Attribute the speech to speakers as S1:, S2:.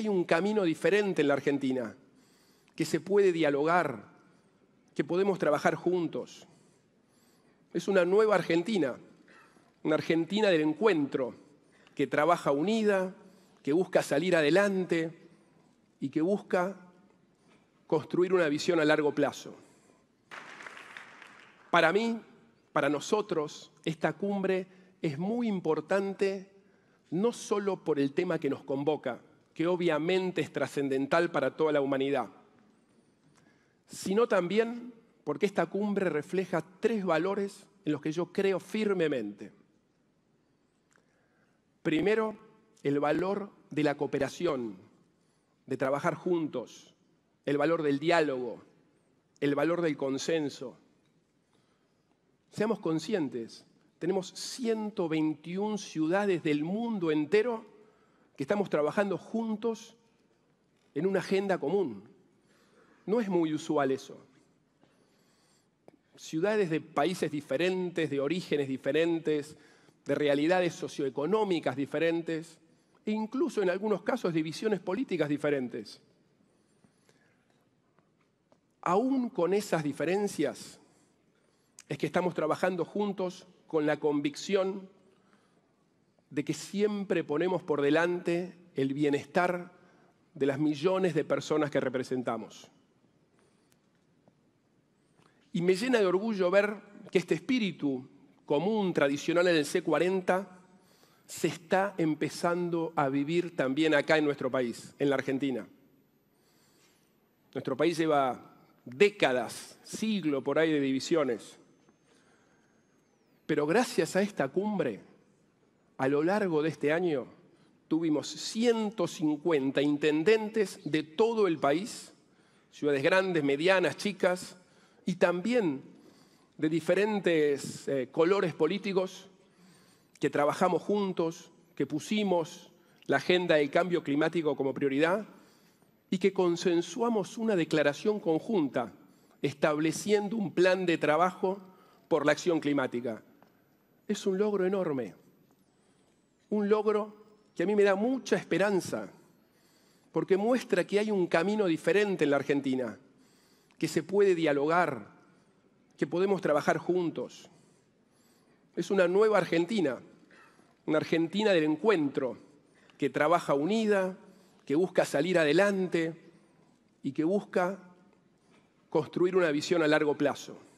S1: hay un camino diferente en la Argentina, que se puede dialogar, que podemos trabajar juntos. Es una nueva Argentina, una Argentina del encuentro, que trabaja unida, que busca salir adelante y que busca construir una visión a largo plazo. Para mí, para nosotros, esta cumbre es muy importante no solo por el tema que nos convoca, que obviamente es trascendental para toda la humanidad, sino también porque esta cumbre refleja tres valores en los que yo creo firmemente. Primero, el valor de la cooperación, de trabajar juntos, el valor del diálogo, el valor del consenso. Seamos conscientes, tenemos 121 ciudades del mundo entero que estamos trabajando juntos en una agenda común. No es muy usual eso. Ciudades de países diferentes, de orígenes diferentes, de realidades socioeconómicas diferentes, e incluso en algunos casos de visiones políticas diferentes. Aún con esas diferencias, es que estamos trabajando juntos con la convicción de que siempre ponemos por delante el bienestar de las millones de personas que representamos. Y me llena de orgullo ver que este espíritu común, tradicional en el C40, se está empezando a vivir también acá en nuestro país, en la Argentina. Nuestro país lleva décadas, siglo por ahí de divisiones. Pero gracias a esta cumbre, a lo largo de este año, tuvimos 150 intendentes de todo el país, ciudades grandes, medianas, chicas, y también de diferentes eh, colores políticos, que trabajamos juntos, que pusimos la agenda del cambio climático como prioridad y que consensuamos una declaración conjunta estableciendo un plan de trabajo por la acción climática es un logro enorme. Un logro que a mí me da mucha esperanza, porque muestra que hay un camino diferente en la Argentina, que se puede dialogar, que podemos trabajar juntos. Es una nueva Argentina, una Argentina del encuentro, que trabaja unida, que busca salir adelante y que busca construir una visión a largo plazo.